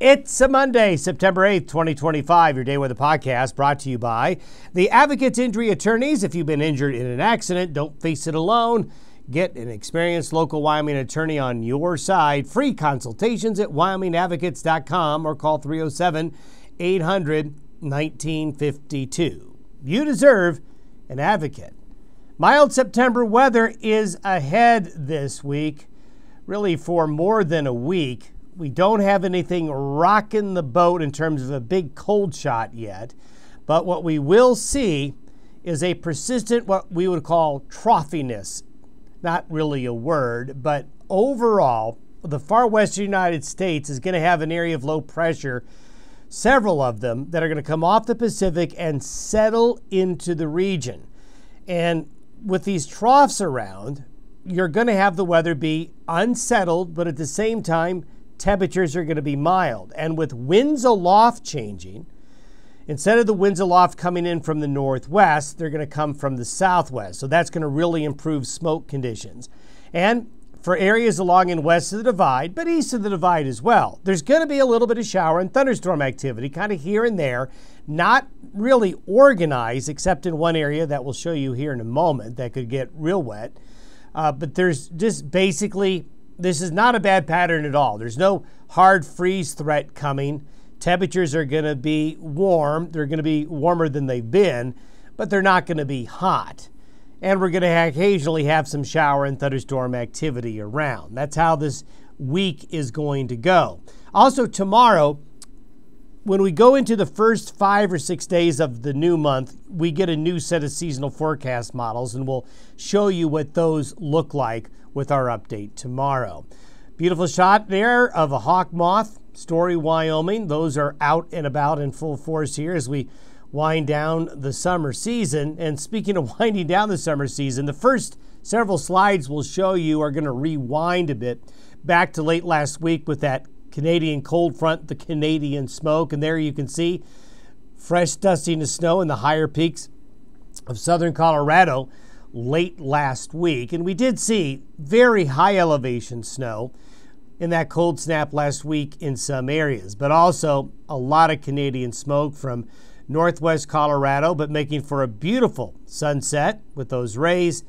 It's a Monday, September 8th, 2025, your DayWeather podcast brought to you by the Advocates Injury Attorneys. If you've been injured in an accident, don't face it alone. Get an experienced local Wyoming attorney on your side. Free consultations at wyomingadvocates.com or call 307 800 1952. You deserve an advocate. Mild September weather is ahead this week, really for more than a week. We don't have anything rocking the boat in terms of a big cold shot yet, but what we will see is a persistent, what we would call troughiness. Not really a word, but overall, the far western United States is going to have an area of low pressure, several of them that are going to come off the Pacific and settle into the region. And with these troughs around, you're going to have the weather be unsettled, but at the same time, temperatures are going to be mild. And with winds aloft changing, instead of the winds aloft coming in from the northwest, they're going to come from the southwest. So that's going to really improve smoke conditions. And for areas along and west of the divide, but east of the divide as well, there's going to be a little bit of shower and thunderstorm activity kind of here and there, not really organized except in one area that we'll show you here in a moment that could get real wet. Uh, but there's just basically this is not a bad pattern at all. There's no hard freeze threat coming. Temperatures are going to be warm. They're going to be warmer than they've been, but they're not going to be hot. And we're going to occasionally have some shower and thunderstorm activity around. That's how this week is going to go. Also, tomorrow, when we go into the first five or six days of the new month, we get a new set of seasonal forecast models, and we'll show you what those look like with our update tomorrow. Beautiful shot there of a hawk moth, Story, Wyoming. Those are out and about in full force here as we wind down the summer season. And speaking of winding down the summer season, the first several slides we'll show you are going to rewind a bit back to late last week with that Canadian cold front, the Canadian smoke. And there you can see fresh dusting of snow in the higher peaks of southern Colorado late last week. And we did see very high elevation snow in that cold snap last week in some areas, but also a lot of Canadian smoke from northwest Colorado, but making for a beautiful sunset with those rays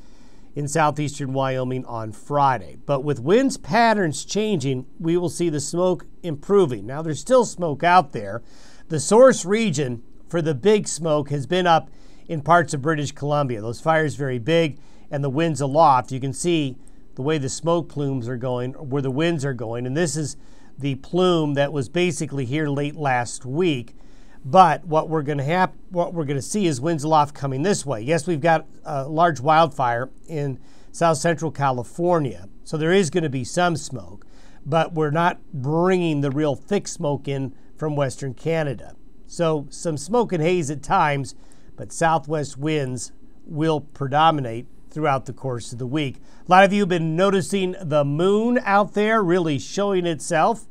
in southeastern Wyoming on Friday. But with winds patterns changing, we will see the smoke improving. Now, there's still smoke out there. The source region for the big smoke has been up in parts of British Columbia. Those fires very big and the winds aloft. You can see the way the smoke plumes are going, where the winds are going. And this is the plume that was basically here late last week. But what we're going to have, what we're going to see is winds aloft coming this way. Yes, we've got a large wildfire in south central California, so there is going to be some smoke, but we're not bringing the real thick smoke in from western Canada. So some smoke and haze at times, but southwest winds will predominate throughout the course of the week. A lot of you have been noticing the moon out there really showing itself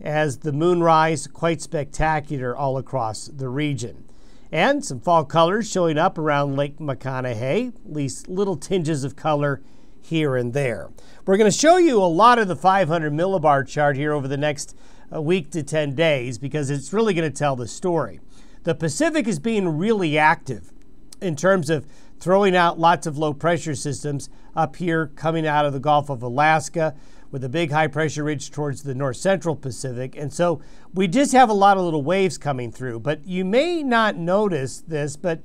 as the moonrise quite spectacular all across the region. And some fall colors showing up around Lake McConaughy, at least little tinges of color here and there. We're going to show you a lot of the 500 millibar chart here over the next uh, week to 10 days because it's really going to tell the story. The Pacific is being really active in terms of throwing out lots of low pressure systems up here coming out of the Gulf of Alaska with a big high pressure ridge towards the north central Pacific. And so we just have a lot of little waves coming through. But you may not notice this, but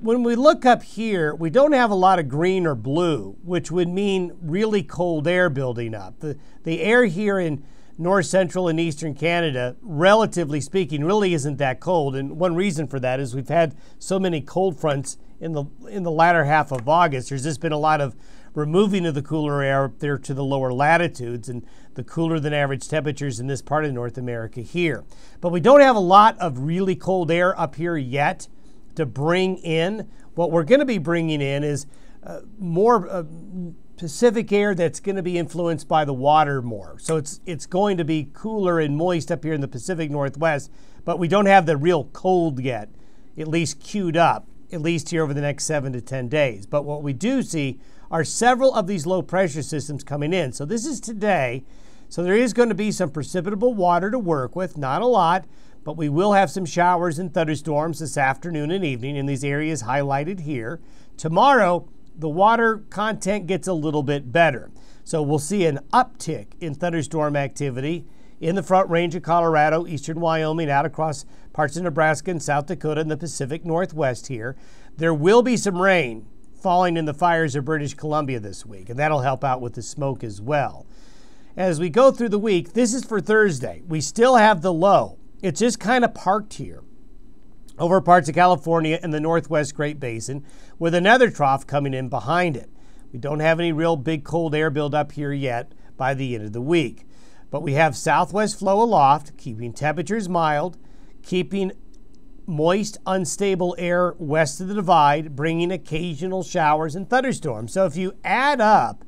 when we look up here, we don't have a lot of green or blue, which would mean really cold air building up. The, the air here in north central and eastern Canada, relatively speaking, really isn't that cold. And one reason for that is we've had so many cold fronts in the in the latter half of August. There's just been a lot of removing of the cooler air up there to the lower latitudes and the cooler than average temperatures in this part of North America here. But we don't have a lot of really cold air up here yet to bring in. What we're going to be bringing in is uh, more uh, Pacific air that's going to be influenced by the water more. So it's it's going to be cooler and moist up here in the Pacific Northwest, but we don't have the real cold yet, at least queued up, at least here over the next 7 to 10 days. But what we do see are several of these low pressure systems coming in. So this is today. So there is going to be some precipitable water to work with, not a lot, but we will have some showers and thunderstorms this afternoon and evening in these areas highlighted here. Tomorrow, the water content gets a little bit better. So we'll see an uptick in thunderstorm activity in the front range of Colorado, eastern Wyoming, out across parts of Nebraska and South Dakota and the Pacific Northwest here. There will be some rain falling in the fires of British Columbia this week, and that'll help out with the smoke as well. As we go through the week, this is for Thursday. We still have the low. It's just kind of parked here over parts of California and the Northwest Great Basin with another trough coming in behind it. We don't have any real big cold air buildup here yet by the end of the week. But we have southwest flow aloft, keeping temperatures mild, keeping moist, unstable air west of the divide, bringing occasional showers and thunderstorms. So if you add up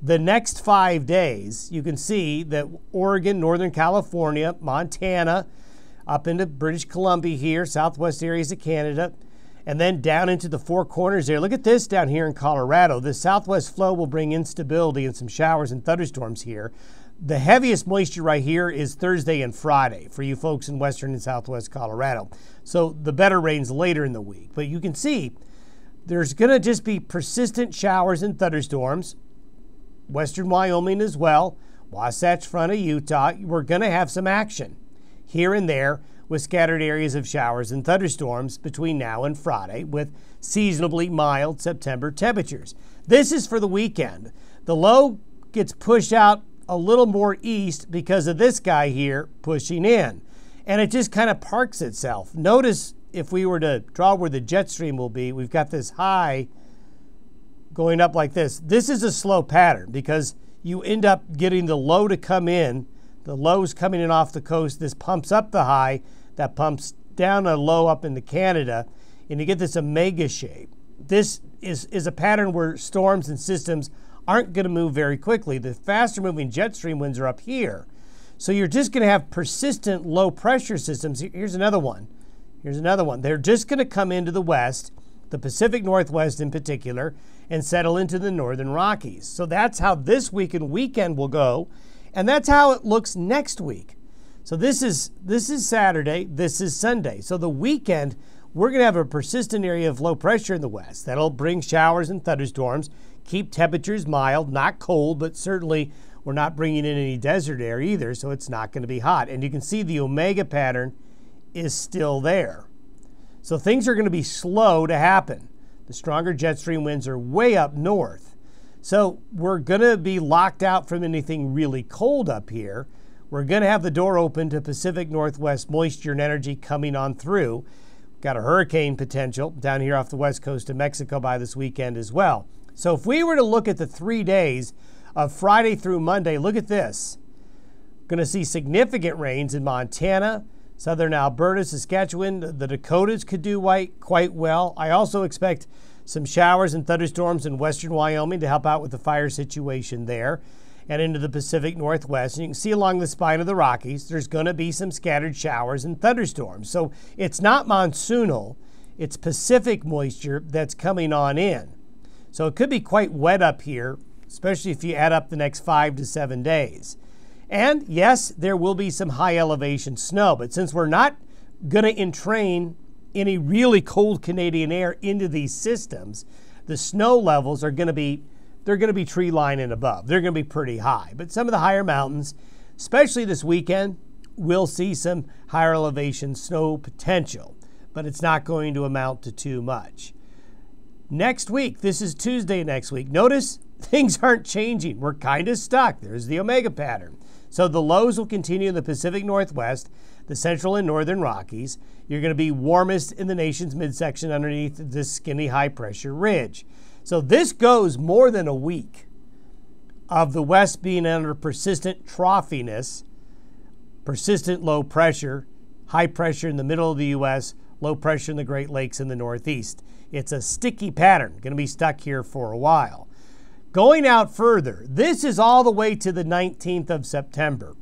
the next five days, you can see that Oregon, Northern California, Montana, up into British Columbia here, southwest areas of Canada, and then down into the four corners there. Look at this down here in Colorado. The southwest flow will bring instability and some showers and thunderstorms here. The heaviest moisture right here is Thursday and Friday for you folks in western and southwest Colorado. So the better rains later in the week. But you can see there's going to just be persistent showers and thunderstorms. Western Wyoming as well. Wasatch Front of Utah. We're going to have some action here and there with scattered areas of showers and thunderstorms between now and Friday with seasonably mild September temperatures. This is for the weekend. The low gets pushed out a little more east because of this guy here pushing in. And it just kind of parks itself. Notice if we were to draw where the jet stream will be, we've got this high going up like this. This is a slow pattern because you end up getting the low to come in the low's coming in off the coast. This pumps up the high, that pumps down a low up into Canada, and you get this omega shape. This is, is a pattern where storms and systems aren't going to move very quickly. The faster moving jet stream winds are up here. So you're just going to have persistent low pressure systems. Here's another one. Here's another one. They're just going to come into the west, the Pacific Northwest in particular, and settle into the northern Rockies. So that's how this week and weekend will go. And that's how it looks next week. So this is this is Saturday, this is Sunday. So the weekend we're going to have a persistent area of low pressure in the west. That'll bring showers and thunderstorms, keep temperatures mild, not cold, but certainly we're not bringing in any desert air either, so it's not going to be hot. And you can see the omega pattern is still there. So things are going to be slow to happen. The stronger jet stream winds are way up north. So we're going to be locked out from anything really cold up here. We're going to have the door open to Pacific Northwest moisture and energy coming on through. Got a hurricane potential down here off the west coast of Mexico by this weekend as well. So if we were to look at the three days of Friday through Monday, look at this. Going to see significant rains in Montana, southern Alberta, Saskatchewan. The Dakotas could do quite well. I also expect some showers and thunderstorms in western Wyoming to help out with the fire situation there and into the Pacific Northwest. And you can see along the spine of the Rockies, there's going to be some scattered showers and thunderstorms. So it's not monsoonal, it's Pacific moisture that's coming on in. So it could be quite wet up here, especially if you add up the next five to seven days. And yes, there will be some high elevation snow, but since we're not going to entrain any really cold Canadian air into these systems, the snow levels are going to be they're going to be tree line and above. They're going to be pretty high. But some of the higher mountains, especially this weekend, will see some higher elevation snow potential, but it's not going to amount to too much. Next week, this is Tuesday next week. Notice things aren't changing. We're kind of stuck. There's the omega pattern. So the lows will continue in the Pacific Northwest the central and northern Rockies. You're going to be warmest in the nation's midsection underneath this skinny high pressure ridge. So this goes more than a week of the west being under persistent troughiness, persistent low pressure, high pressure in the middle of the U.S., low pressure in the Great Lakes in the Northeast. It's a sticky pattern, going to be stuck here for a while. Going out further, this is all the way to the 19th of September.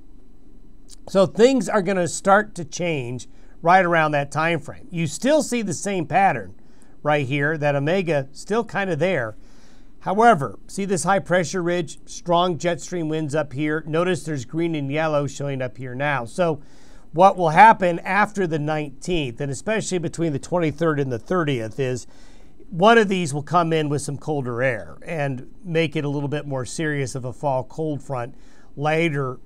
So things are going to start to change right around that time frame. You still see the same pattern right here, that omega still kind of there. However, see this high pressure ridge, strong jet stream winds up here. Notice there's green and yellow showing up here now. So what will happen after the 19th, and especially between the 23rd and the 30th, is one of these will come in with some colder air and make it a little bit more serious of a fall cold front later.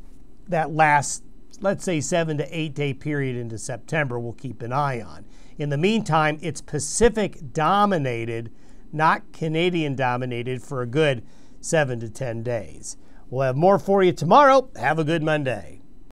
That last let's say seven to eight day period into september we'll keep an eye on. In the meantime it's pacific dominated not canadian dominated for a good seven to ten days. We'll have more for you tomorrow. Have a good monday